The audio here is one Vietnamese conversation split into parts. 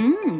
Hmm.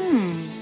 Hmm.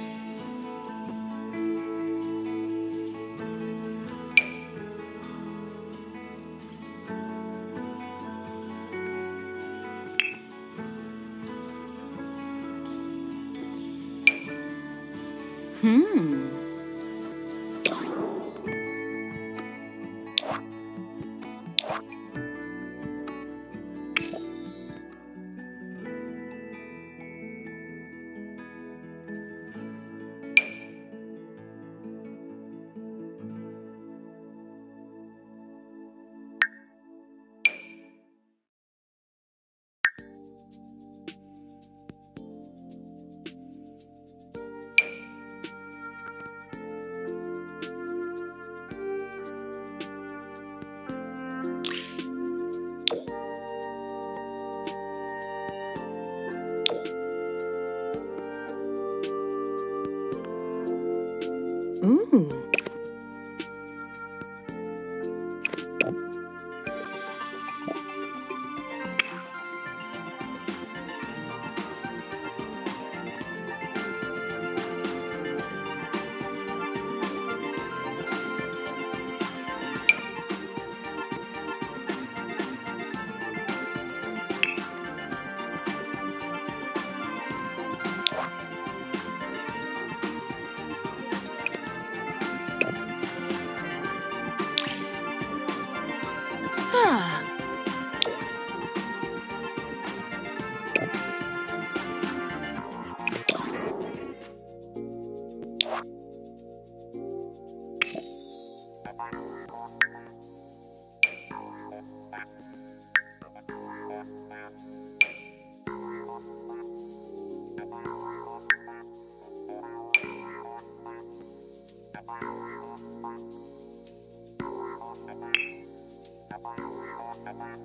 Ooh. Wow.